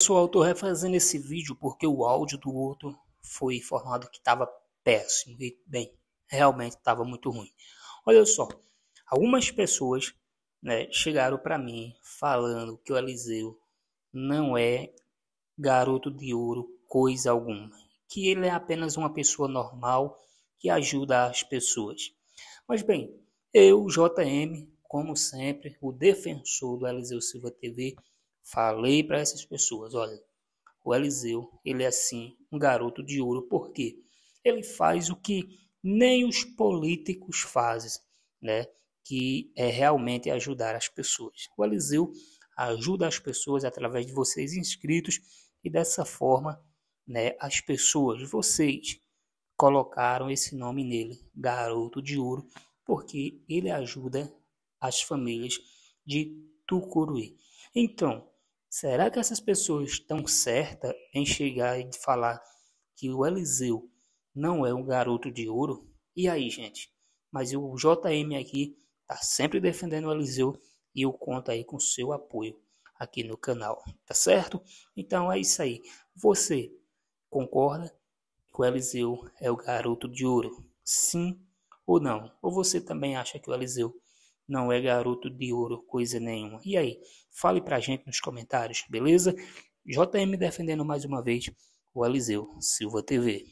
Pessoal, estou refazendo esse vídeo porque o áudio do outro foi informado que estava péssimo. E, bem, realmente estava muito ruim. Olha só, algumas pessoas né, chegaram para mim falando que o Eliseu não é garoto de ouro, coisa alguma. Que ele é apenas uma pessoa normal que ajuda as pessoas. Mas bem, eu, JM, como sempre, o defensor do Eliseu Silva TV, falei para essas pessoas, olha, o Eliseu, ele é sim um garoto de ouro, porque ele faz o que nem os políticos fazem, né? Que é realmente ajudar as pessoas. O Eliseu ajuda as pessoas através de vocês inscritos e dessa forma, né, as pessoas, vocês colocaram esse nome nele, Garoto de Ouro, porque ele ajuda as famílias de Tucuruí. Então, será que essas pessoas estão certas em chegar e falar que o Eliseu não é um garoto de ouro? E aí, gente? Mas o JM aqui tá sempre defendendo o Eliseu e eu conto aí com seu apoio aqui no canal, tá certo? Então é isso aí. Você concorda que o Eliseu é o garoto de ouro? Sim ou não? Ou você também acha que o Eliseu não é garoto de ouro, coisa nenhuma? E aí, fale pra gente nos comentários, beleza? JM defendendo mais uma vez o Eliseu Silva TV.